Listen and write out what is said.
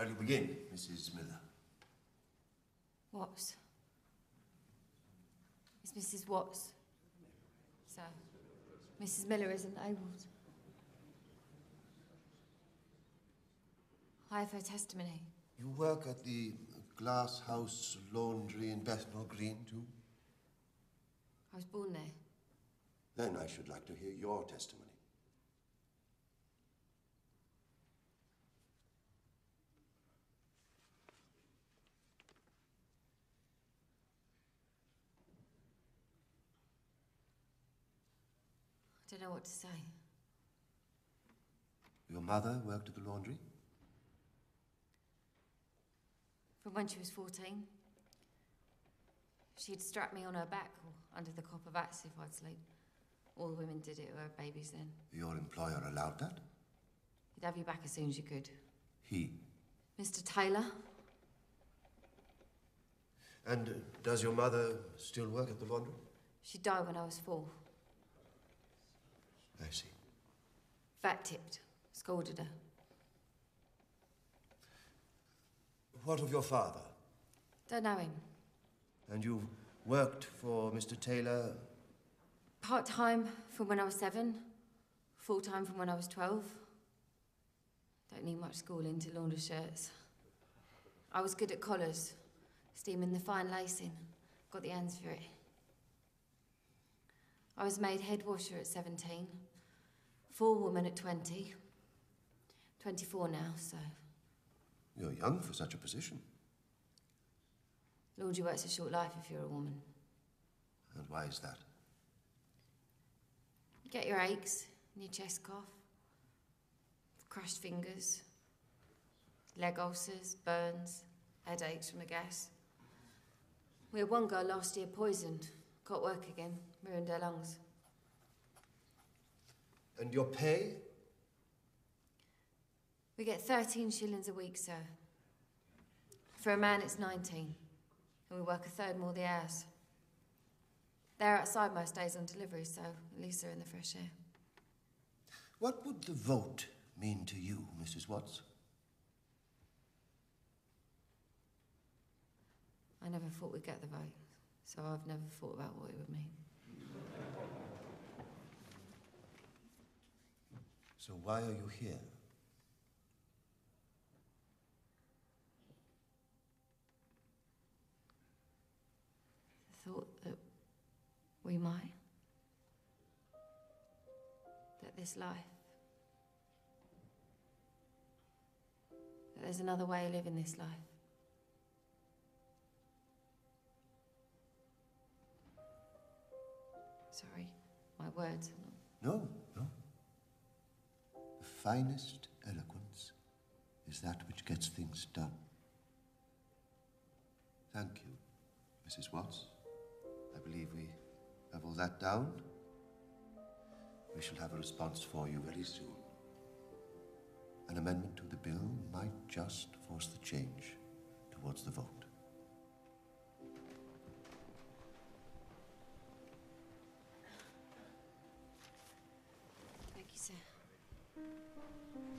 Shall you begin, Mrs. Miller? Watts. It's Mrs. Watts. Sir. Mrs. Miller isn't able to. I have her testimony. You work at the Glass House Laundry in Bethnal Green, too? I was born there. Then I should like to hear your testimony. I don't know what to say. Your mother worked at the laundry? From when she was 14. She'd strap me on her back or under the copper vats if I'd sleep. All the women did it who had babies then. Your employer allowed that? He'd have you back as soon as you could. He. Mr. Taylor? And uh, does your mother still work at the laundry? She died when I was four. I see. Fat tipped. Scolded her. What of your father? Don't know him. And you've worked for Mr. Taylor? Part time from when I was seven, full time from when I was 12. Don't need much schooling to launder shirts. I was good at collars, steaming the fine lacing. Got the hands for it. I was made head washer at 17, forewoman at 20, 24 now, so. You're young for such a position. Lord, you work's a short life if you're a woman. And why is that? You get your aches and your chest cough, crushed fingers, leg ulcers, burns, headaches from the gas. We had one girl last year poisoned, got work again, ruined her lungs. And your pay? We get 13 shillings a week, sir. For a man, it's 19. And we work a third more the hours. They're outside most days on delivery, so at least they're in the fresh air. What would the vote mean to you, Mrs. Watts? I never thought we'd get the vote, so I've never thought about what it would mean. So why are you here? The thought that we might. That this life. That there's another way of living this life. Sorry, my words are not. No, no. Finest eloquence is that which gets things done. Thank you, Mrs. Watts. I believe we have all that down. We shall have a response for you very soon. An amendment to the bill might just force the change towards the vote. Thank you, sir. うん。